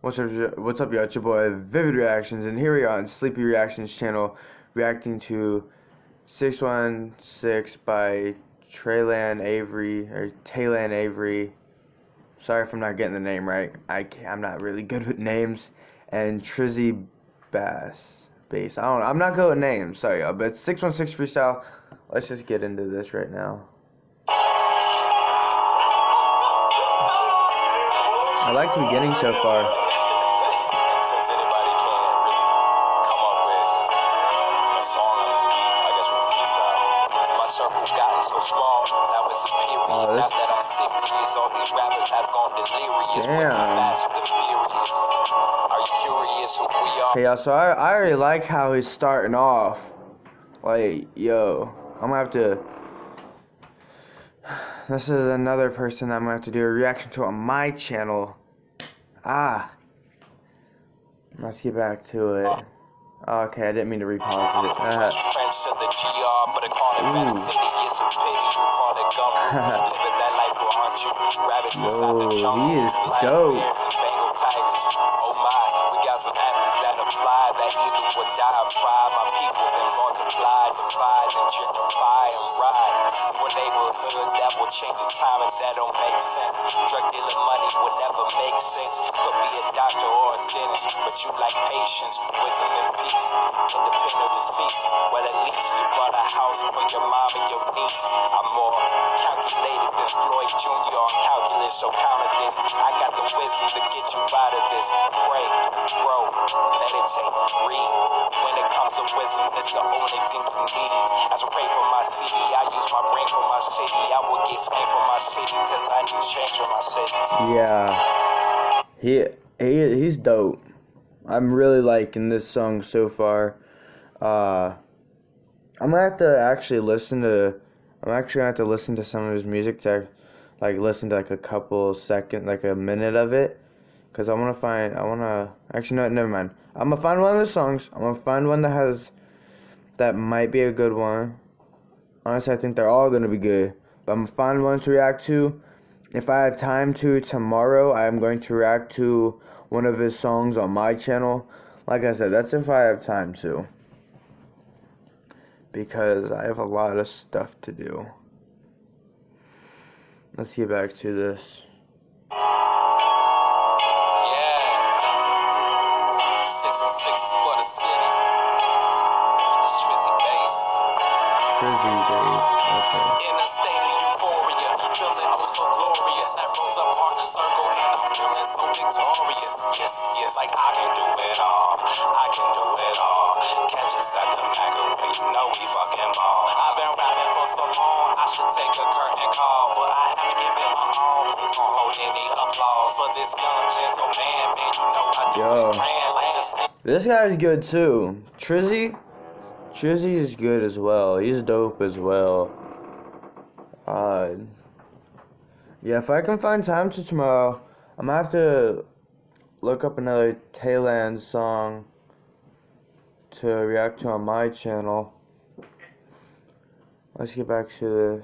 What's up, what's up, y'all? It's your boy Vivid Reactions, and here we are on Sleepy Reactions channel, reacting to 616 by Traylan Avery, or Taylan Avery. Sorry if I'm not getting the name right. I I'm not really good with names. And Trizzy Bass. Bass. I don't I'm not good with names, sorry y'all. But 616 freestyle. Let's just get into this right now. I like the beginning so far. Since anybody can really come up with a song on this beat, I guess with freestyle. My circle gotten so small, now it's a period. Oh, Now that I'm serious, all these rappers have gone delirious. With Damn. me fast and furious. Are you curious who we are? Okay, y'all, so I, I already like how he's starting off. Like, yo, I'm gonna have to. This is another person that I'm gonna have to do a reaction to on my channel. Ah. Let's get back to it. Okay, I didn't mean to repause it. Uh, French prince of the either would die. My people then multiply, divide, and gentrify and ride. For neighborhood that will change the time and that don't make sense. Drug dealing money would never make sense. Could be a doctor or a dentist, but you like patience, wisdom, and peace. Independent receipts. Well, at least you bought a house for your mom and your niece. Calculus, so counter this. I got the wisdom to get you out of this. Pray, grow, meditate, read. When it comes to wisdom, it's the only thing you need. As I pray for my city, I use my brain for my city. I will get spanked for my city, cause I need change for my city. yeah. He, he, he's dope. I'm really liking this song so far. Uh, I'm gonna have to actually listen to. I'm actually gonna have to listen to some of his music to, like, listen to like a couple second, like a minute of it, cause I wanna find. I wanna actually no, never mind. I'm gonna find one of the songs. I'm gonna find one that has, that might be a good one. Honestly, I think they're all gonna be good. But I'm gonna find one to react to. If I have time to tomorrow, I am going to react to one of his songs on my channel. Like I said, that's if I have time to because I have a lot of stuff to do. Let's get back to this. Yeah. 616 for the city. It's Trizzy Bass. Frizzy days. Okay. In a state of euphoria, feeling oh so glorious. At Rosa Parks Circle, and I'm feeling so victorious. Yes, yes, like I should take a curtain call, but I haven't given my all. Please don't hold any applause for this young gentleman, man. You know I do Yo. grand like the. This guy's good too. Trizzy, Trizzy is good as well. He's dope as well. Uh, yeah, if I can find time to tomorrow, I'm gonna have to look up another Teyland song to react to on my channel. Let's get back to this.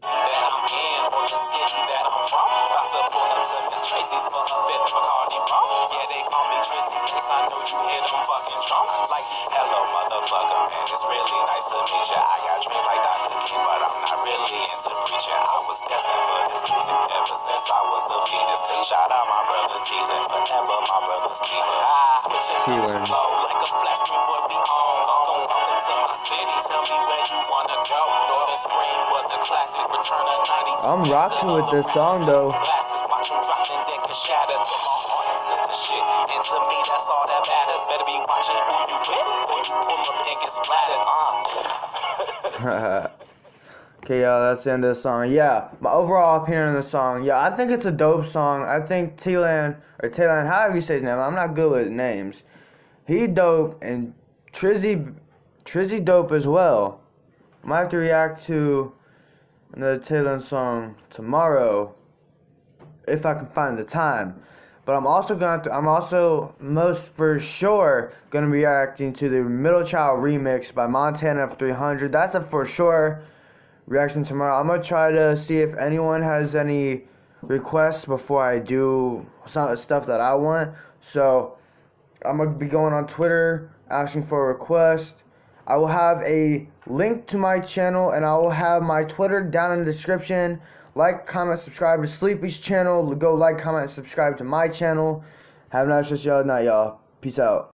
that I'm in or the city that I'm from. About to pull up to Miss Tracy's for a fifth of Bacardi rum. Yeah, they call me Trizzy Bass. I know you hear them fucking drunk. Like, hello, motherfucker, man. It's really nice to meet ya. I got dreams like Dr. King, but I'm not really into preaching. I was destined for this music ever since I was a fetus. Shout out my brothers healing forever, my brothers keeping. Switching up the Healing. flow like a flash screen, boy, we on. Don't walk into my city. Tell me where you wanna go. Northern Spring was a classic. Return of 90s. I'm rocking with this song though. Glasses, watch 'em drop and then get shattered. Put my heart into the shit. And to me, that's all that matters. Better be watching who you with before you pull up and get splattered. Uh. Okay, y'all, that's the end of the song. Yeah, my overall opinion on the song. Yeah, I think it's a dope song. I think T-Lan, or Taylan, however you say his name, I'm not good with names. He dope, and Trizzy, Trizzy dope as well. I might have to react to another Taylor song tomorrow, if I can find the time. But I'm also gonna. I'm also most for sure gonna be reacting to the Middle Child remix by Montana of 300. That's a for sure reaction tomorrow. I'm gonna try to see if anyone has any requests before I do some stuff that I want. So I'm gonna be going on Twitter asking for a request. I will have a link to my channel and I will have my Twitter down in the description. Like, comment, subscribe to Sleepy's channel. Go like, comment, subscribe to my channel. Have a nice rest y'all night, y'all. Peace out.